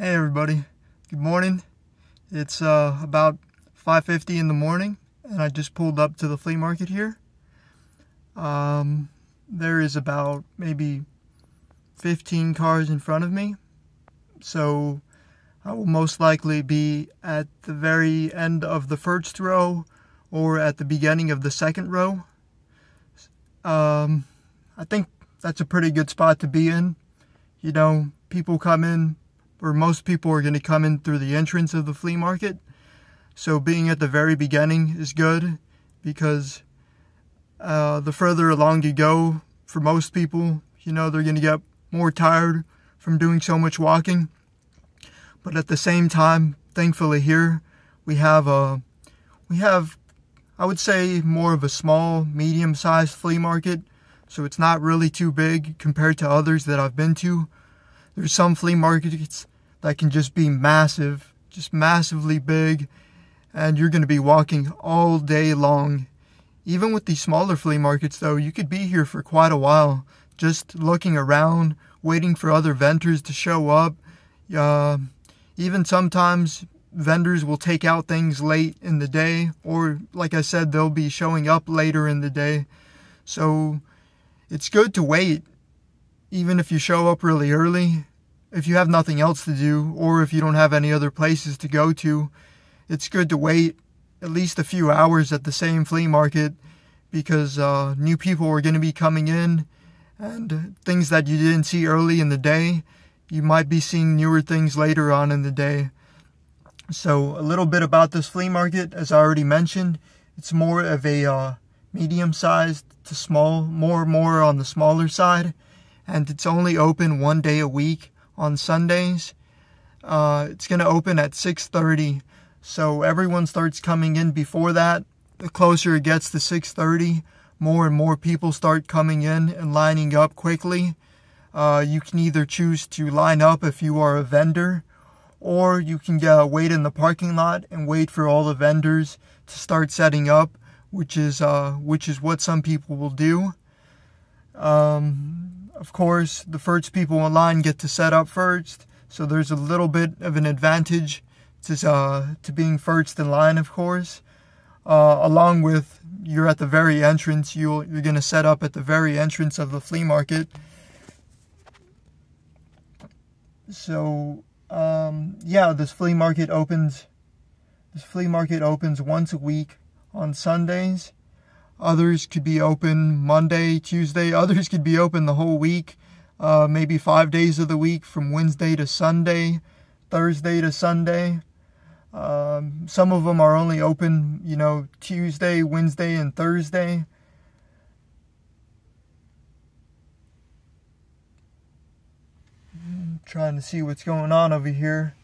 Hey everybody, good morning. It's uh, about 5.50 in the morning and I just pulled up to the flea market here. Um, there is about maybe 15 cars in front of me. So I will most likely be at the very end of the first row or at the beginning of the second row. Um, I think that's a pretty good spot to be in. You know, people come in where most people are going to come in through the entrance of the flea market. So being at the very beginning is good because uh, the further along you go, for most people, you know, they're going to get more tired from doing so much walking. But at the same time, thankfully here, we have a, we have, I would say, more of a small, medium-sized flea market. So it's not really too big compared to others that I've been to. There's some flea markets that can just be massive, just massively big, and you're going to be walking all day long. Even with these smaller flea markets, though, you could be here for quite a while, just looking around, waiting for other vendors to show up. Uh, even sometimes vendors will take out things late in the day, or like I said, they'll be showing up later in the day. So it's good to wait, even if you show up really early if you have nothing else to do or if you don't have any other places to go to, it's good to wait at least a few hours at the same flea market because uh, new people are going to be coming in and things that you didn't see early in the day, you might be seeing newer things later on in the day. So, a little bit about this flea market, as I already mentioned, it's more of a uh, medium sized to small, more more on the smaller side, and it's only open one day a week on Sundays. Uh, it's going to open at 6.30, so everyone starts coming in before that. The closer it gets to 6.30, more and more people start coming in and lining up quickly. Uh, you can either choose to line up if you are a vendor, or you can uh, wait in the parking lot and wait for all the vendors to start setting up, which is uh, which is what some people will do. Um, of course, the first people in line get to set up first, so there's a little bit of an advantage to, uh, to being first in line, of course. Uh, along with you're at the very entrance, you you're going to set up at the very entrance of the flea market. So, um, yeah, this flea market opens. This flea market opens once a week on Sundays. Others could be open Monday, Tuesday. Others could be open the whole week, uh, maybe five days of the week from Wednesday to Sunday, Thursday to Sunday. Um, some of them are only open, you know, Tuesday, Wednesday, and Thursday. I'm trying to see what's going on over here.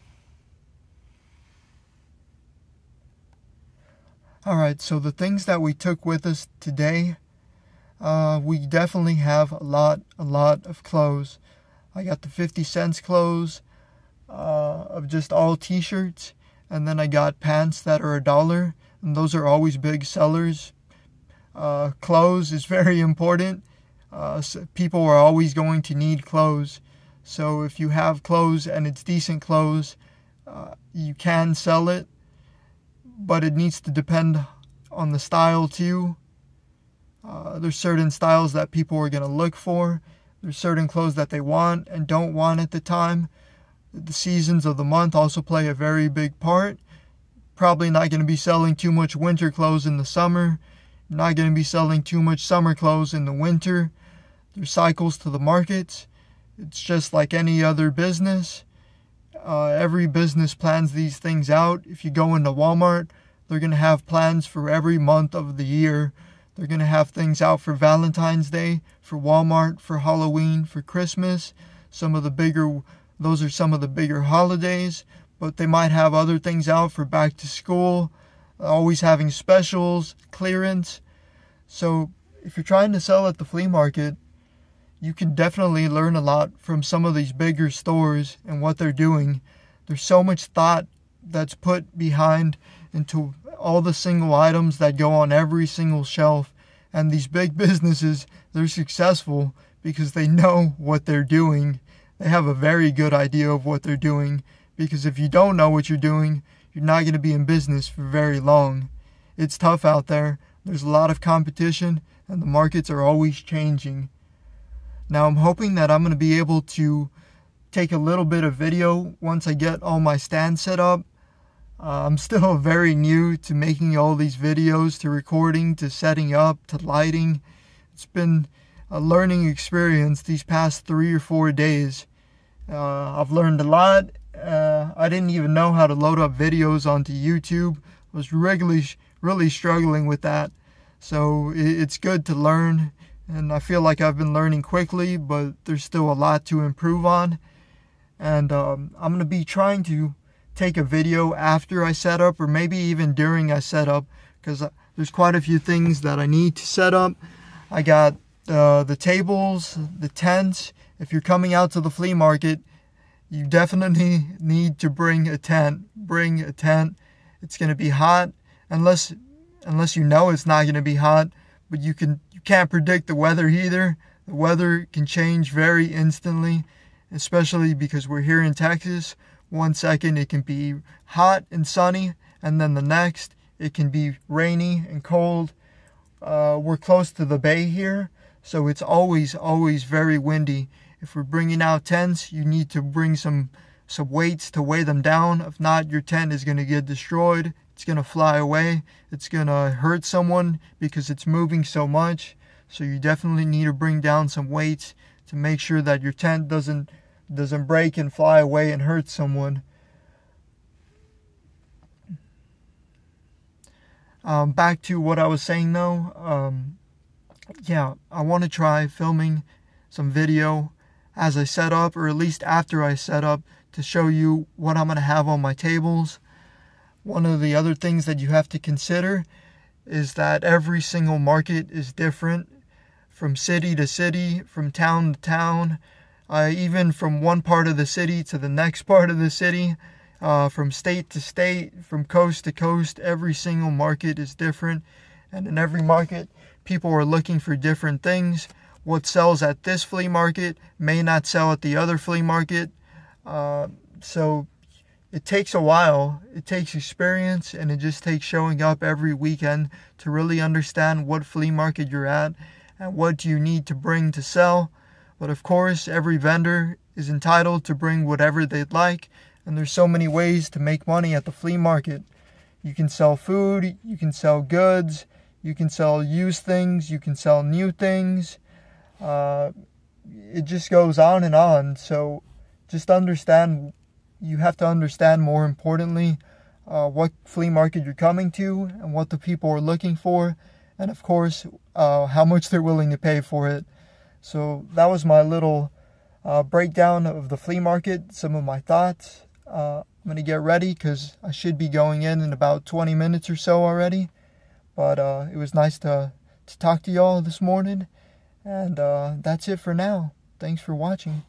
All right, so the things that we took with us today, uh, we definitely have a lot, a lot of clothes. I got the 50 cents clothes uh, of just all t-shirts, and then I got pants that are a dollar, and those are always big sellers. Uh, clothes is very important. Uh, so people are always going to need clothes. So if you have clothes and it's decent clothes, uh, you can sell it but it needs to depend on the style too. Uh, there's certain styles that people are going to look for. There's certain clothes that they want and don't want at the time. The seasons of the month also play a very big part. Probably not going to be selling too much winter clothes in the summer. Not going to be selling too much summer clothes in the winter. There's cycles to the markets. It's just like any other business. Uh, every business plans these things out. If you go into Walmart, they're going to have plans for every month of the year. They're going to have things out for Valentine's Day, for Walmart, for Halloween, for Christmas. Some of the bigger, those are some of the bigger holidays, but they might have other things out for back to school, always having specials, clearance. So if you're trying to sell at the flea market, you can definitely learn a lot from some of these bigger stores and what they're doing. There's so much thought that's put behind into all the single items that go on every single shelf. And these big businesses, they're successful because they know what they're doing. They have a very good idea of what they're doing because if you don't know what you're doing, you're not going to be in business for very long. It's tough out there. There's a lot of competition and the markets are always changing. Now I'm hoping that I'm going to be able to take a little bit of video once I get all my stands set up. Uh, I'm still very new to making all these videos, to recording, to setting up, to lighting. It's been a learning experience these past three or four days. Uh, I've learned a lot. Uh, I didn't even know how to load up videos onto YouTube. I was regularly, really struggling with that. So it's good to learn, and I feel like I've been learning quickly, but there's still a lot to improve on. And um, I'm going to be trying to take a video after I set up, or maybe even during I set up, because uh, there's quite a few things that I need to set up. I got uh, the tables, the tents. If you're coming out to the flea market, you definitely need to bring a tent. Bring a tent. It's going to be hot unless unless you know it's not going to be hot, but you can you can't predict the weather either. The weather can change very instantly, especially because we're here in Texas. One second it can be hot and sunny, and then the next it can be rainy and cold. Uh, we're close to the bay here, so it's always always very windy. If we're bringing out tents, you need to bring some some weights to weigh them down. If not, your tent is going to get destroyed it's going to fly away. It's going to hurt someone because it's moving so much. So you definitely need to bring down some weights to make sure that your tent doesn't doesn't break and fly away and hurt someone. Um, back to what I was saying though, um, yeah, I want to try filming some video as I set up, or at least after I set up, to show you what I'm going to have on my tables one of the other things that you have to consider is that every single market is different from city to city, from town to town, uh, even from one part of the city to the next part of the city, uh, from state to state, from coast to coast. Every single market is different, and in every market, people are looking for different things. What sells at this flea market may not sell at the other flea market. Uh, so it takes a while. It takes experience and it just takes showing up every weekend to really understand what flea market you're at and what you need to bring to sell. But of course, every vendor is entitled to bring whatever they'd like, and there's so many ways to make money at the flea market. You can sell food, you can sell goods, you can sell used things, you can sell new things. Uh, it just goes on and on. So just understand you have to understand more importantly uh, what flea market you're coming to and what the people are looking for, and of course, uh, how much they're willing to pay for it. So that was my little uh, breakdown of the flea market, some of my thoughts. Uh, I'm going to get ready because I should be going in in about 20 minutes or so already. But uh, it was nice to, to talk to y'all this morning. And uh, that's it for now. Thanks for watching.